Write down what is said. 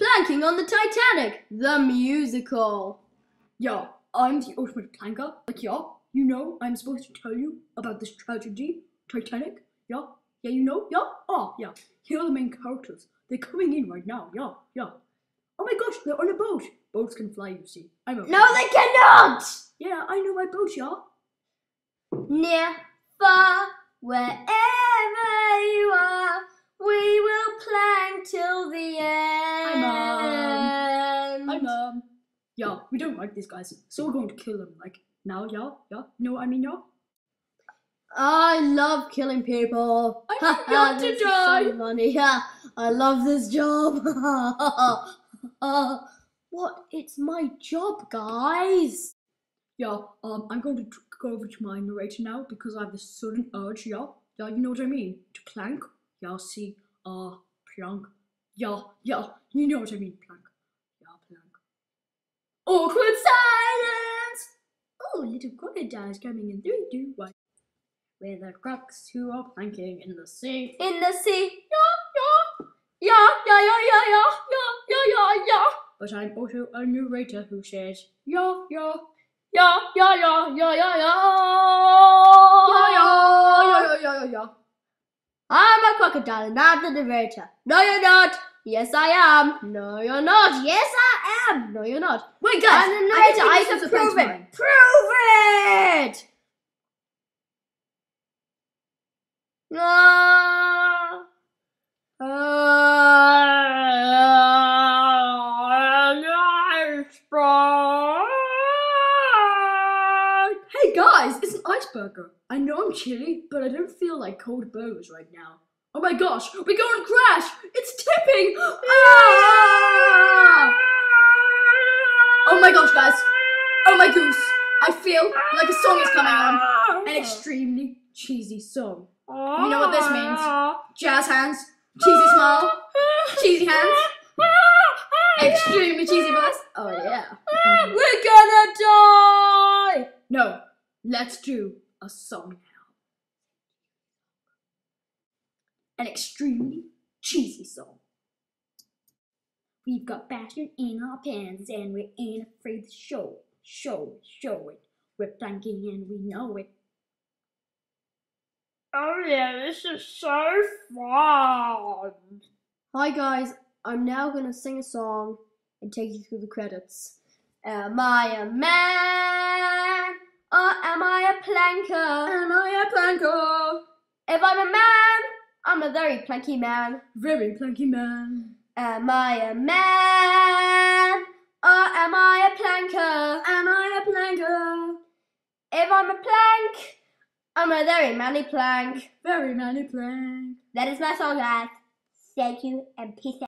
Planking on the Titanic, the musical. Yo, I'm the ultimate planker. Like, yeah, you know, I'm supposed to tell you about this tragedy, Titanic. Yo, yeah, you know, yeah, oh, yeah. Here are the main characters. They're coming in right now. yo, yo. Oh my gosh, they're on a boat. Boats can fly, you see. I'm a No, they cannot! Yeah, I know my boat, yeah. Near, far, wherever you are, we will plank till the end. Um, yeah, we don't like these guys, so we're going to kill them. Like now, yeah, yeah. You know what I mean, y'all? I love killing people. I want not to die. So funny. Yeah, I love this job. what? It's my job, guys. Yeah, um, I'm going to go over to my narrator now because I have this sudden urge, yeah, yeah, you know what I mean? To plank, yeah, see, uh, plank, yeah, yeah, you know what I mean, plank. Awkward silence! Oh, little crocodiles coming in three, two, one. We're the crocs who are planking in the sea. In the sea! Yeah, yeah! Yeah, yeah, yeah, yeah, yeah, yeah, yeah, yeah, But I'm also a narrator who says, yeah, yeah. Yeah, yeah, yeah, yeah, yeah, yeah. Yeah, yeah, yeah, yeah, yeah, yeah. I'm a crocodile and I'm the narrator. No, you're not. Yes, I am. No, you're not. Yes, am. No, you're not. Wait, guys, I'm the narrator. I, I can can prove it. Prove it. Ah. Hey guys, it's an iceberger. I know I'm chilly, but I don't feel like cold burgers right now. Oh my gosh, we're going to crash! It's tipping! Ah! Guys. Oh my goose. I feel like a song is coming on. An extremely cheesy song. You know what this means? Jazz hands, cheesy smile, cheesy hands, extremely cheesy voice. Oh yeah. We're gonna die. No, let's do a song now. An extremely cheesy song. We've got passion in our pants and we ain't afraid to show it, show it, show it. We're planking and we know it. Oh yeah, this is so fun. Hi guys, I'm now gonna sing a song and take you through the credits. Am I a man or am I a planker? Am I a planker? If I'm a man, I'm a very planky man. Very planky man. Am I a man or am I a planker? Am I a planker? If I'm a plank, I'm a very manly plank. Very manly plank. That is my song, guys. Thank you and peace out.